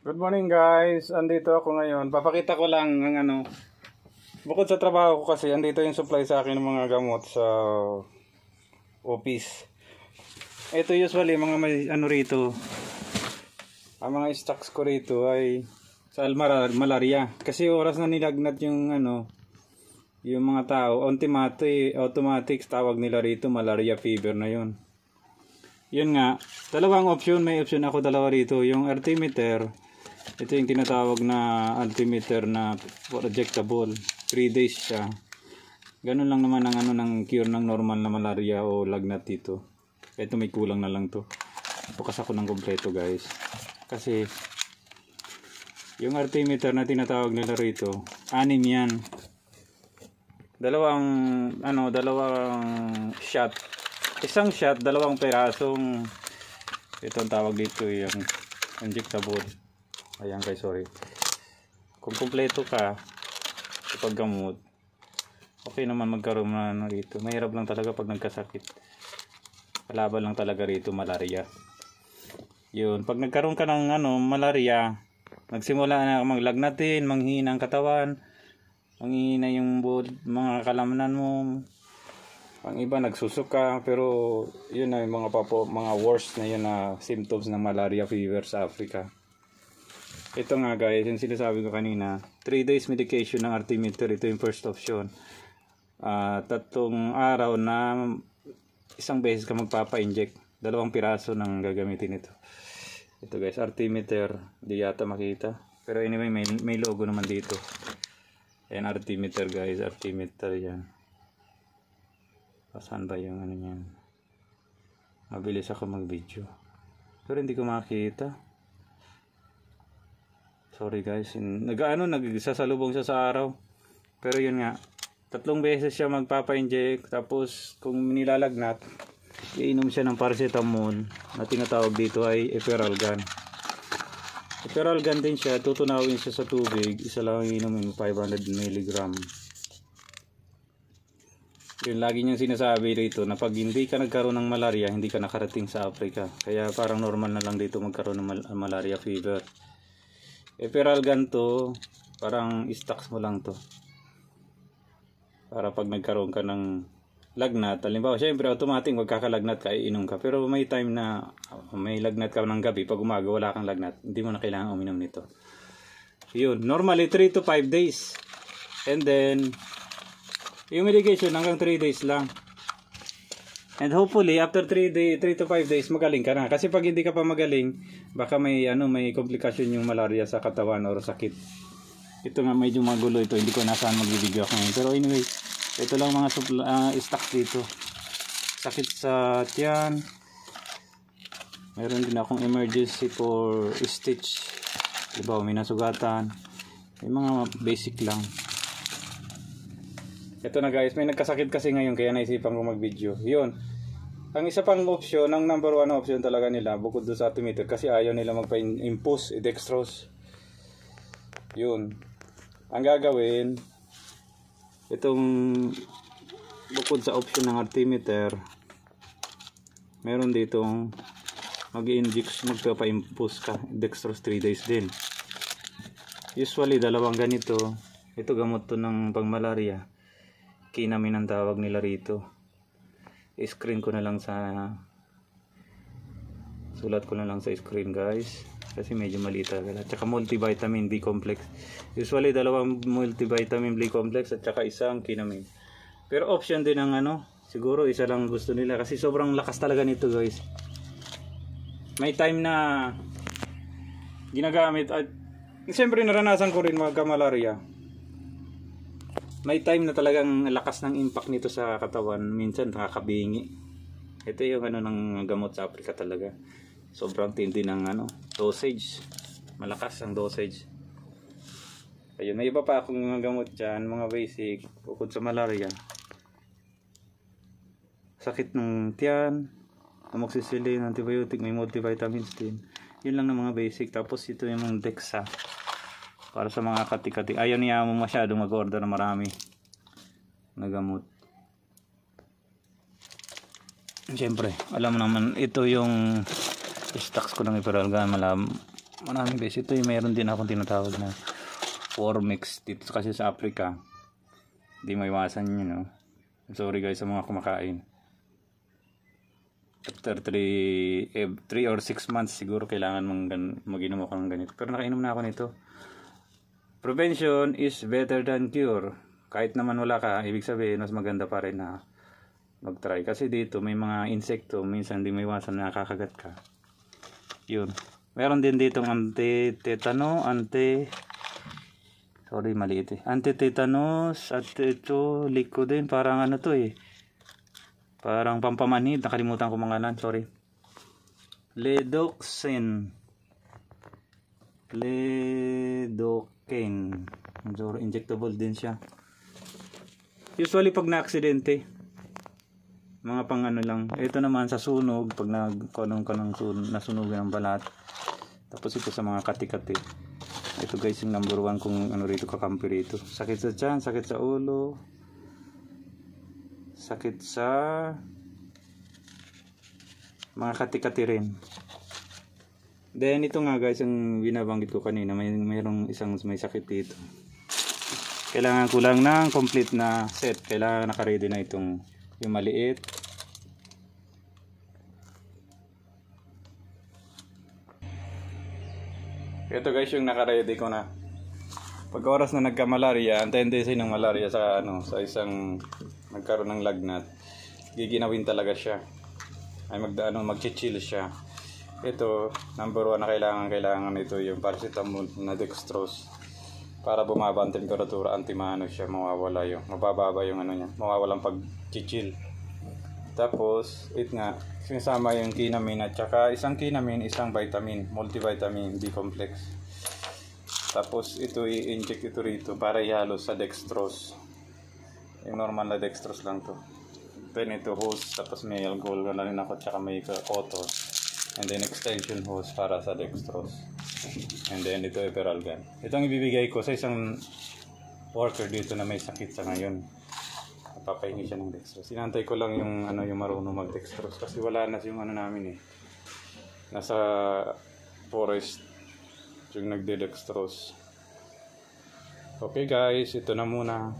Good morning guys. Andito ako ngayon. Papakita ko lang ang ano. Bukod sa trabaho ko kasi andito yung supply sa akin ng mga gamot sa office. Ito usually mga may ano rito. Ang mga stocks ko rito ay sa almara, malaria. Kasi oras na nilagnat yung ano yung mga tao, automatic, automatic tawag nila rito malaria fever na yun. Yun nga, dalawang option, may option ako dalawa rito, yung altimeter ito yung tinatawag na altimeter na projectable. 3 days siya. Ganun lang naman ang ano ng cure ng normal na malaria o lagnat dito. Ito may kulang na lang to. Bukas ako ng kompleto guys. Kasi yung altimeter na tinatawag nila rito, anim yan. Dalawang ano, dalawang shot. Isang shot, dalawang perasong ito ang tawag dito yung injectable ayan guys sorry. Kung kumpleto ka kapag gamot okay naman magkaroon na ano rito. Mahirap lang talaga pag nagkasakit. Kalaban lang talaga rito malaria. Yun pag nagkaroon ka ng ano malaria nagsimula na maglagnatin manghina ang katawan manghina yung mga kalamanan mo ang iba nagsusuka pero yun na yung mga papo, mga worst na yun na symptoms ng malaria fever sa Africa ito nga guys, yung sinasabi ko kanina, 3 days medication ng artimeter, ito yung first option. Uh, tatlong araw na isang beses ka magpapa-inject. Dalawang piraso ng gagamitin ito. Ito guys, artimeter, di yata makita. Pero anyway, may, may logo naman dito. Ayan, artimeter guys, artimeter yan. Saan ba yung ano yan? Mabilis ako mag-video. Pero hindi ko makita. Sorry guys. Nag-ano, nagsasalubong siya sa araw. Pero yun nga, tatlong beses siya magpapa-inject. Tapos kung nilalagnat, iinom siya ng paracetamol na tinatawag dito ay eferalgan. Eferalgan din siya, tutunawin siya sa tubig. Isa lang inumin 500 mg. Yun, lagi niyang sinasabi dito na pag hindi ka nagkaroon ng malaria, hindi ka nakarating sa Africa. Kaya parang normal na lang dito magkaroon ng mal malaria fever. Eperal ganto, parang stocks mo lang to. Para pag nagkaroon ka ng lagnat, halimbawa, syempre automatic magkakalagnat ka, iinom ka. Pero may time na may lagnat ka ng gabi, pag umaga wala kang lagnat, hindi mo na kailangan uminom nito. Yun, normally 3 to 5 days. And then, yung medication hanggang 3 days lang. And hopefully after 3 day 3 to 5 days magaling ka na kasi pag hindi ka pa magaling baka may ano may komplikasyon yung malaria sa katawan or sakit. Ito nga medyo magulo ito hindi ko nasaan magbibigay ako ngayon. Pero anyway, ito lang mga supply, uh, stocks dito. Sakit sa tiyan. Meron din akong emergency for stitch. Diba, may nasugatan. May mga basic lang. Ito na guys, may nagkasakit kasi ngayon kaya naisipan ko mag-video. Yun. Ang isa pang option, ang number one option talaga nila, bukod doon sa atometer, kasi ayaw nila magpa-impose dextrose. Yun. Ang gagawin, itong bukod sa option ng artimeter, meron ditong mag-inject, magpapa-impose ka, dextrose 3 days din. Usually, dalawang ganito. Ito gamot to ng pangmalaria. Kinamin ang tawag nila rito screen ko na lang sa sulat ko na lang sa screen guys. Kasi medyo maliit talaga at saka multivitamin B complex. Usually dalawang multivitamin B complex at saka isang kinamin pero option din ang ano siguro isa lang gusto nila kasi sobrang lakas talaga nito guys. May time na ginagamit at siyempre naranasan ko rin magka malaria may time na talagang lakas ng impact nito sa katawan. Minsan nakakabingi. Ito yung ano ng gamot sa Africa talaga. Sobrang tindi ng ano dosage. Malakas ang dosage. Ayun may iba pa akong mga gamot dyan mga basic. Bukod sa malaria. Sakit ng tiyan amoxicillin, antibiotic may multivitamins din. Yun lang ng mga basic. Tapos ito yung mga dexa para sa mga katikati. Ayaw niya mo masyado mag order na marami na gamot. Siyempre alam naman ito yung stocks ko ng Iperalgan malam maraming guys ito yung meron din akong tinatawag na Formix dito kasi sa Africa hindi maiwasan yun no? Sorry guys sa mga kumakain. After 3 eh, 3 or 6 months siguro kailangan gan- mag-inom ako ng ganito. Pero nakainom na ako nito prevention is better than cure. Kahit naman wala ka ibig sabihin mas maganda pa rin na mag-try. Kasi dito may mga insekto minsan hindi maiwasan na nakakagat ka. Yun. Meron din ditong anti-tetano anti sorry maliit eh. Anti-tetanus at ito liko din. Parang ano to eh. Parang pampamanhid. Nakalimutan ko mga sorry. Ledoxin Ledocaine so, injectable din siya. Usually pag na-aksidente mga pang ano lang. Ito naman sa sunog pag nag kanong kanong sun, nasunugan ng balat tapos ito sa mga kati-kati. Ito guys yung number one kung ano rito kakampi rito. Sakit sa tiyan sakit sa ulo sakit sa mga kati-kati rin then ito nga guys yung binabanggit ko kanina may mayroong isang may sakit dito. Kailangan ko lang ng complete na set. Kailangan naka-ready na itong yung maliit. Ito guys yung naka-ready ko na. Pag oras na nagka-malaria ang tendency ng malaria sa ano sa isang nagkaroon ng lagnat. Giginawin talaga siya. Ay magdaano magchichill siya ito number one na kailangan kailangan ito yung paracetamol na dextrose. Para bumaba ang temperatura antimano siya mawawala yung mabababa yung ano niya mawawalang pag-chill. Tapos it nga sinasama yung kinamin at saka isang kinamin isang vitamin multivitamin B complex tapos ito i-inject ito rito para ihalo sa dextrose. Yung normal na dextrose lang to. Then ito hose tapos may alcohol na rin ako tsaka may cotton and then extension hose para sa dextrose. And then ito eperalgan itong ibibigay ko sa isang worker dito na may sakit sa ngayon. Papahingi siya ng dextrose. Sinantay ko lang yung ano yung marunong mag dextrose kasi wala na yung ano namin eh. Nasa forest yung nagde dextrose okay guys. Ito na muna